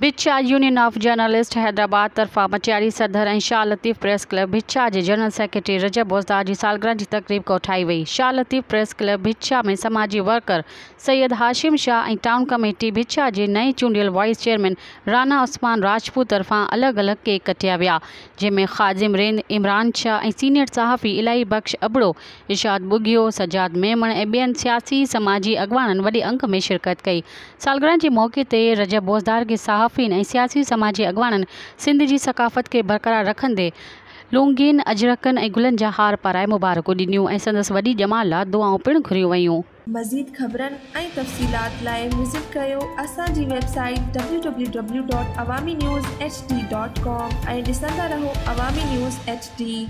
भिच्छा union of journalist Hyderabad तरफ़ां मचियारी सदर ऐं शाह लतीफ़ प्रेस क्लब भिच्छा जे जनरल सेक्रेटरी रजब ओज़दार जी सालगिरह जी तक़रीब कोठाई वई शाह लतीफ़ प्रेस क्लब भिच्छा में समाजी वर्कर सैयद हाशिम शाह ऐं टाउन कमेटी भिच्छा जे नए चूंडियल वाइस चेयरमैन राना उस्मान राजपूत तरफ़ां अलॻि अलॻि केक कटिया विया जंहिंमें ख़ाजिम रेंद इमरान शाह ऐं सीनियर सहाफ़ी इलाही बख़्श अबड़ो इशाद बुगियो सजाद मेमण ऐं ॿियनि सियासी समाजी अॻवाननि वॾे अंक में शिरकत कई। सालगिरह जे मौक़े ते रजब ओज़दार खे सहाफ़ीन ऐं सियासी समाजी अॻवाननि सिंध जी सकाफ़त खे बरक़रार रखंदे लुंगीन, अजरकनि ऐं गुलनि जा हार पाराए मुबारकूं ॾिनियूं ऐं संदसि वॾी ॼमात लाइ दुआऊं पिणु घुरियूं वयूं। मज़ीद ख़बरनि ऐं तफ़सीलात लाइ विज़िट कयो असांजी वेबसाइट www.awaminews.hd.com ऐं ॾिसंदा रहो अवामी न्यूज़ एच डी।